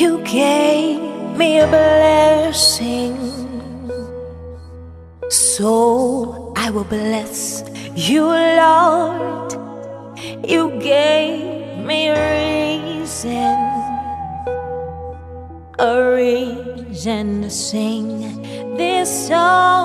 You gave me a blessing, so I will bless you, Lord. You gave me a reason, a reason to sing this song.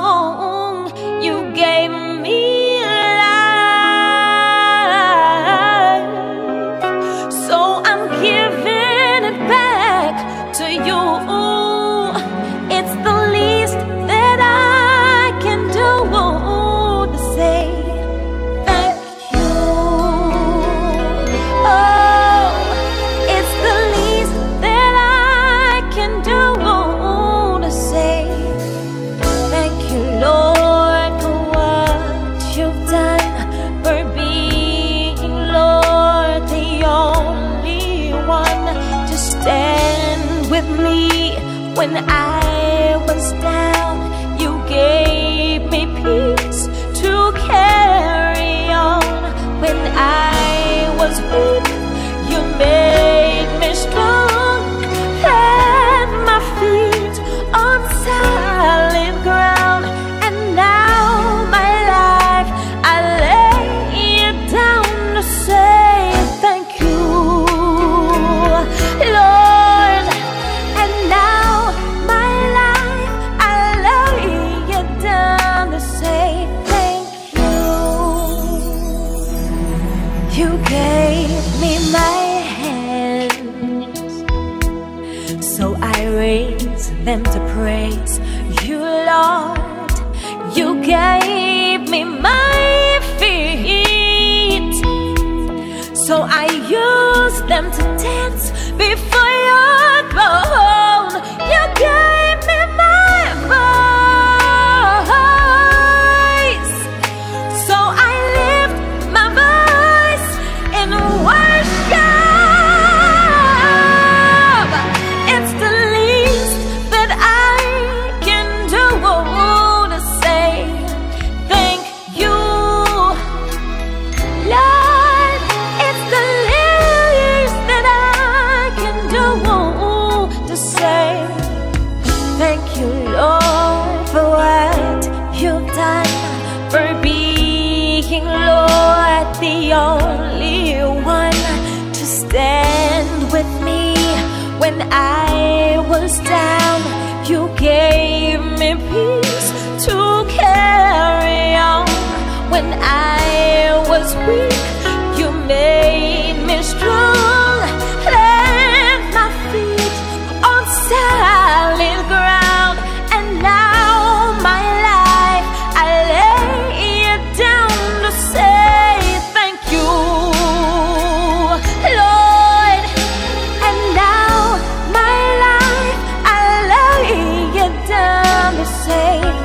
With me when I was down. You gave me peace to carry on when I was weak. Me my hands, so I raise them to praise you, Lord. You gave me my feet, so I use them to dance looking low the only one to stand with me when I was down. You gave. to say.